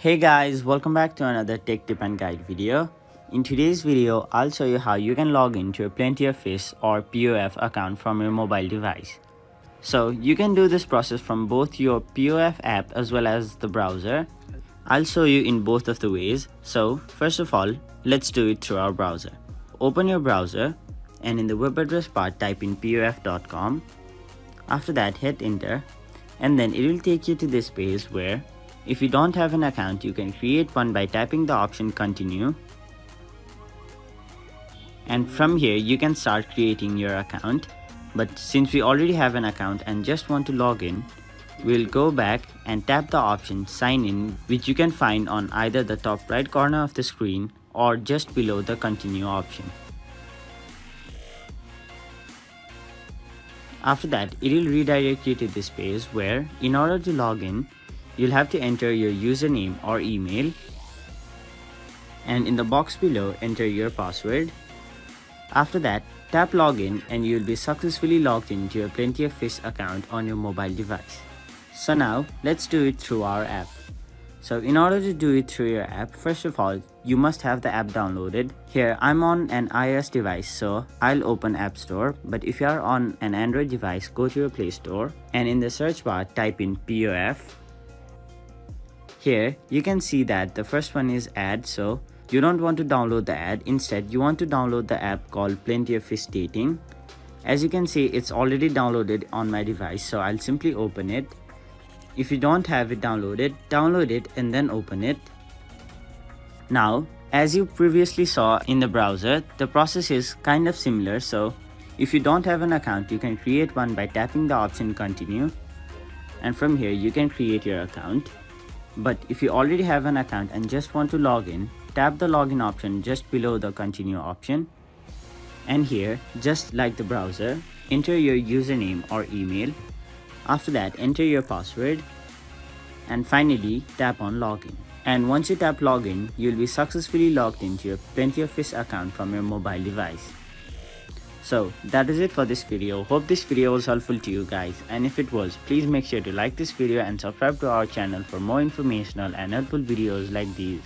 Hey guys, welcome back to another tech tip and guide video. In today's video, I'll show you how you can log into a Plenty of Fish or POF account from your mobile device. So you can do this process from both your POF app as well as the browser. I'll show you in both of the ways. So first of all, let's do it through our browser. Open your browser and in the web address bar type in pof.com. After that hit enter and then it will take you to this page where if you don't have an account, you can create one by tapping the option continue. And from here, you can start creating your account. But since we already have an account and just want to log in, we'll go back and tap the option sign in which you can find on either the top right corner of the screen or just below the continue option. After that, it will redirect you to this page where in order to log in, you'll have to enter your username or email and in the box below enter your password. After that, tap login and you'll be successfully logged into your Plenty of Fish account on your mobile device. So now, let's do it through our app. So in order to do it through your app, first of all, you must have the app downloaded. Here, I'm on an iOS device, so I'll open App Store. But if you are on an Android device, go to your Play Store and in the search bar, type in POF here you can see that the first one is ad so you don't want to download the ad. Instead you want to download the app called plenty of fish dating. As you can see it's already downloaded on my device so I'll simply open it. If you don't have it downloaded download it and then open it. Now as you previously saw in the browser the process is kind of similar so if you don't have an account you can create one by tapping the option continue. And from here you can create your account but if you already have an account and just want to log in, tap the login option just below the continue option. And here, just like the browser, enter your username or email. After that, enter your password. And finally, tap on login. And once you tap login, you'll be successfully logged into your Plenty of Fish account from your mobile device. So that is it for this video. Hope this video was helpful to you guys and if it was, please make sure to like this video and subscribe to our channel for more informational and helpful videos like these.